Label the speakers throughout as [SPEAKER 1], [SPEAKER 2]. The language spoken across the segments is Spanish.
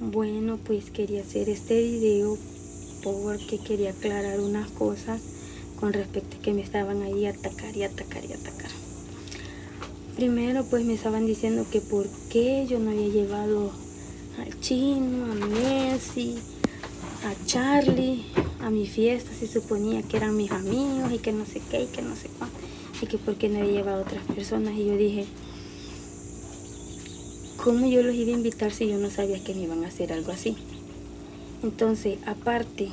[SPEAKER 1] Bueno, pues quería hacer este video porque quería aclarar unas cosas con respecto a que me estaban ahí a atacar y atacar y atacar. Primero pues me estaban diciendo que por qué yo no había llevado al chino, a Messi, a Charlie, a mi fiesta, se suponía que eran mis amigos y que no sé qué y que no sé cuánto, y que por qué no había llevado a otras personas. Y yo dije, ¿cómo yo los iba a invitar si yo no sabía que me iban a hacer algo así? Entonces, aparte,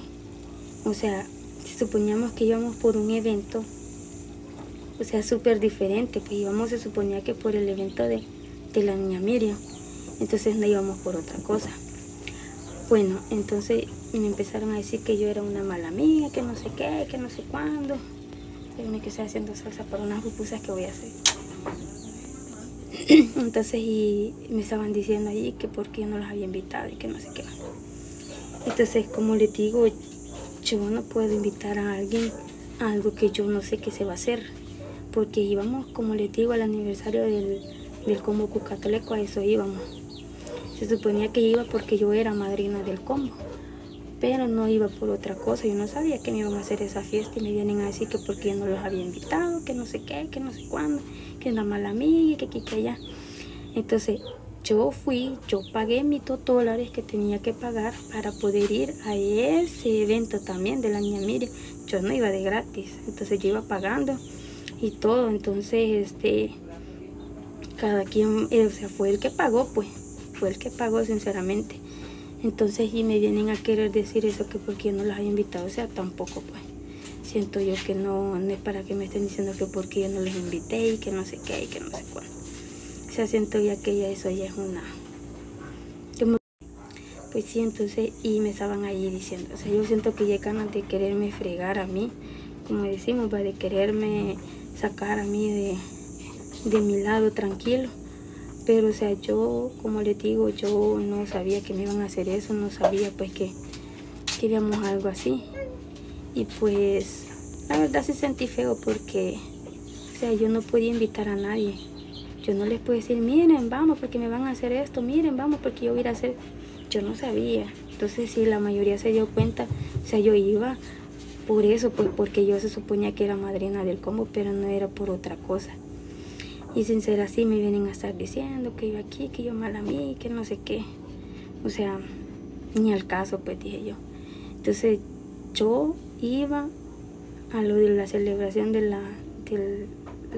[SPEAKER 1] o sea, si suponíamos que íbamos por un evento, o sea, súper diferente, pues íbamos, se suponía que por el evento de, la niña Miriam, entonces no íbamos por otra cosa. Bueno, entonces me empezaron a decir que yo era una mala amiga, que no sé qué, que no sé cuándo. Déjenme que estoy haciendo salsa para unas pupusas que voy a hacer. Entonces, y me estaban diciendo allí que por qué yo no los había invitado y que no sé qué. Entonces, como les digo, yo no puedo invitar a alguien a algo que yo no sé qué se va a hacer. Porque íbamos, como les digo, al aniversario del, del combo cucatleco, a eso íbamos. Se suponía que iba porque yo era madrina del combo. Pero no iba por otra cosa. Yo no sabía que me iban a hacer esa fiesta y me vienen a decir que porque yo no los había invitado, que no sé qué, que no sé cuándo, que una mala amiga, que aquí, que allá. Entonces, yo fui, yo pagué mis dos dólares que tenía que pagar para poder ir a ese evento también de la niña Miriam. Yo no iba de gratis, entonces yo iba pagando y todo. Entonces, este, cada quien, o sea, fue el que pagó, pues, fue el que pagó sinceramente. Entonces, y me vienen a querer decir eso que porque yo no las haya invitado, o sea, tampoco, pues. Siento yo que no, no es para que me estén diciendo que porque yo no les invité y que no sé qué y que no sé cuándo. O sea, siento ya que ya eso ya es una... Pues sí, entonces, y me estaban ahí diciendo, o sea, yo siento que ganas de quererme fregar a mí, como decimos, va de quererme sacar a mí de, de mi lado tranquilo. Pero, o sea, yo, como les digo, yo no sabía que me iban a hacer eso, no sabía pues que queríamos algo así. Y pues, la verdad sí sentí feo porque, o sea, yo no podía invitar a nadie. Yo no les puedo decir, miren, vamos porque me van a hacer esto, miren, vamos porque yo voy a hacer... Yo no sabía. Entonces, sí, la mayoría se dio cuenta, o sea, yo iba por eso, pues porque yo se suponía que era madrina del combo, pero no era por otra cosa. Y sin ser así me vienen a estar diciendo que yo aquí, que yo mal a mí, que no sé qué. O sea, ni al caso, pues dije yo. Entonces yo iba a lo de la celebración de la, del,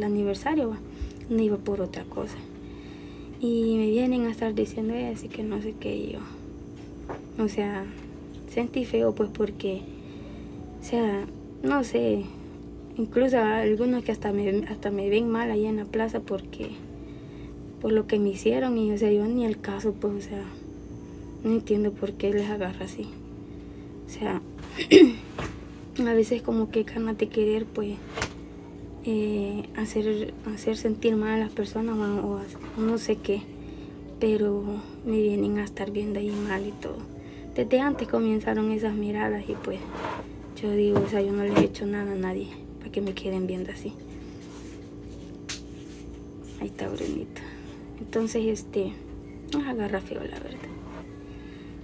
[SPEAKER 1] aniversario, no iba por otra cosa. Y me vienen a estar diciendo así que no sé qué yo. O sea, sentí feo pues porque, o sea, no sé, incluso algunos que hasta me, hasta me ven mal ahí en la plaza porque por lo que me hicieron y o sea yo ni el caso pues o sea no entiendo por qué les agarra así. O sea a veces como que ganas de querer pues eh, hacer hacer sentir mal a las personas o, o no sé qué pero me vienen a estar viendo ahí mal y todo. Desde antes comenzaron esas miradas y pues yo digo o sea yo no les he hecho nada a nadie que me queden viendo así. Ahí está Brunita. Entonces, este, nos agarra feo, la verdad.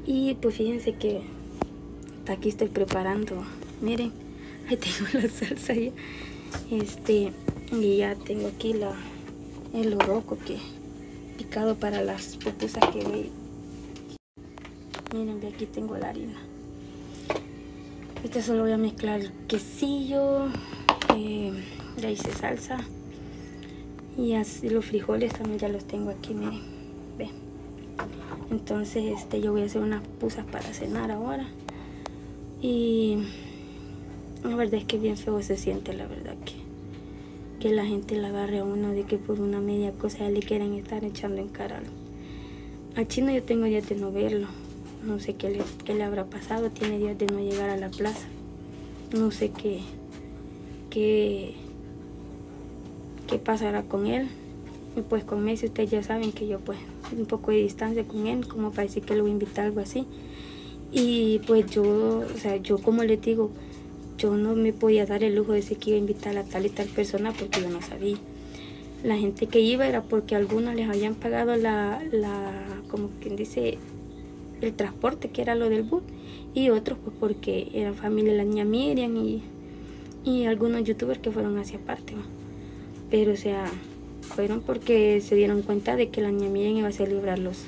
[SPEAKER 1] Y pues fíjense que aquí estoy preparando. Miren, ahí tengo la salsa. Este, y ya tengo aquí la, el oroco que picado para las pupusas que voy. Miren, aquí tengo la harina. Este solo voy a mezclar quesillo, eh, ya hice salsa. Y los frijoles también ya los tengo aquí miren ve. Entonces este yo voy a hacer unas pupusas para cenar ahora. Y la verdad es que bien feo se siente la verdad que que la gente la agarre a uno de que por una media cosa le quieren estar echando en cara. Al chino yo tengo días de no verlo. No sé qué le, qué le habrá pasado. Tiene días de no llegar a la plaza. No sé qué qué, qué pasará con él. Y pues con Messi ustedes ya saben que yo pues un poco de distancia con él, como para decir que lo voy a invitar algo así. Y pues yo, o sea, yo como les digo, yo no me podía dar el lujo de decir que iba a invitar a tal y tal persona porque yo no sabía. La gente que iba era porque algunos les habían pagado la, la como quien dice, el transporte, que era lo del bus, y otros pues porque eran familia de la niña Miriam y, y algunos youtubers que fueron hacia aparte. Pero o sea, fueron porque se dieron cuenta de que la Miriam iba a celebrar los,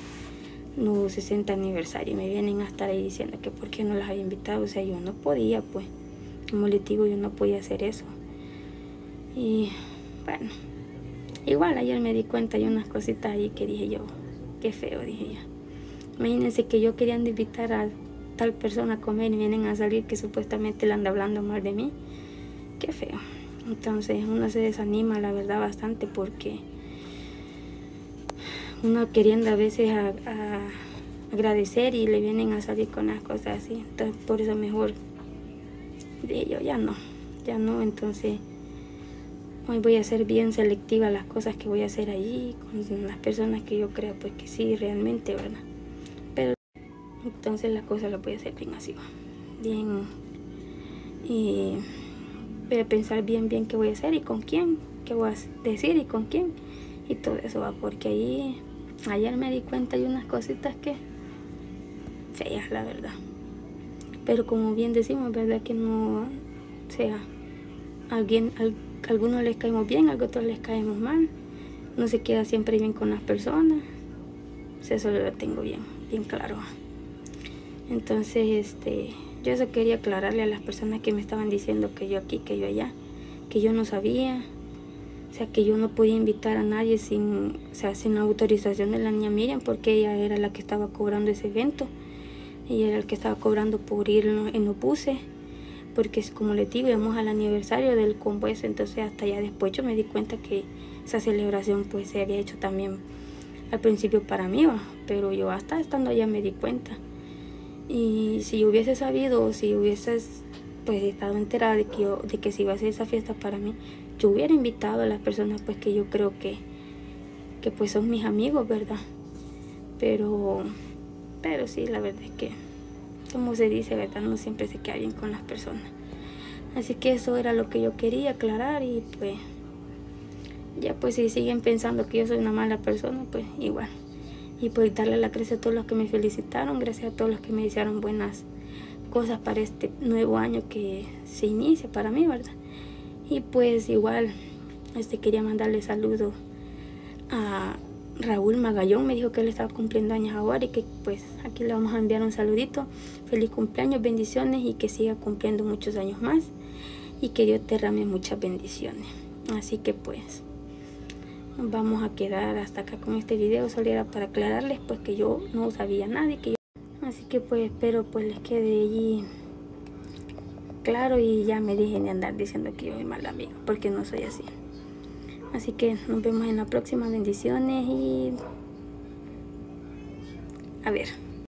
[SPEAKER 1] los 60 aniversario y me vienen a estar ahí diciendo que por qué no las había invitado, o sea, yo no podía pues, como les digo, yo no podía hacer eso. Y bueno, igual ayer me di cuenta de unas cositas ahí que dije yo, qué feo, dije yo. Imagínense que yo quería invitar a tal persona a comer y vienen a salir que supuestamente le anda hablando mal de mí. Qué feo. Entonces uno se desanima, la verdad, bastante porque uno queriendo a veces agradecer y le vienen a salir con las cosas así. Entonces por eso mejor de yo ya no, ya no. Entonces hoy voy a ser bien selectiva las cosas que voy a hacer allí con las personas que yo creo pues que sí realmente, ¿verdad? Entonces la cosa la voy a hacer bien así, bien. Y voy a pensar bien, bien qué voy a hacer y con quién, qué voy a decir y con quién. Y todo eso va, porque ahí ayer me di cuenta de unas cositas que feas, la verdad. Pero como bien decimos, verdad que no sea alguien, a algunos les caemos bien, a otros les caemos mal. No se queda siempre bien con las personas. Eso lo tengo bien, bien claro. Entonces, este, yo eso quería aclararle a las personas que me estaban diciendo que yo aquí, que yo allá, que yo no sabía, o sea, que yo no podía invitar a nadie sin, o sea, sin autorización de la niña Miriam, porque ella era la que estaba cobrando ese evento, ella era el que estaba cobrando por ir en los buses, porque como les digo, íbamos al aniversario del convoy, entonces hasta ya después yo me di cuenta que esa celebración pues se había hecho también al principio para mí, pero yo hasta estando allá me di cuenta. Y si hubiese sabido, si hubieses pues estado enterada de que, yo, de que se iba a hacer esa fiesta para mí, yo hubiera invitado a las personas pues que yo creo que, que pues son mis amigos, ¿verdad? Pero, pero sí, la verdad es que, como se dice, ¿verdad? No siempre se queda bien con las personas. Así que eso era lo que yo quería aclarar y pues, ya pues si siguen pensando que yo soy una mala persona, pues igual y pues darle la gracia a todos los que me felicitaron, gracias a todos los que me hicieron buenas cosas para este nuevo año que se inicia para mí, ¿verdad? Y pues igual, este quería mandarle saludo a Raúl Magallón, me dijo que él estaba cumpliendo años ahora y que pues aquí le vamos a enviar un saludito. Feliz cumpleaños, bendiciones y que siga cumpliendo muchos años más y que Dios te derrame muchas bendiciones. Así que pues vamos a quedar hasta acá con este video solo para aclararles pues que yo no sabía nada que así que pues espero pues les quede allí claro y ya me dejen de andar diciendo que yo soy mal amigo porque no soy así. Así que nos vemos en la próxima. Bendiciones y a ver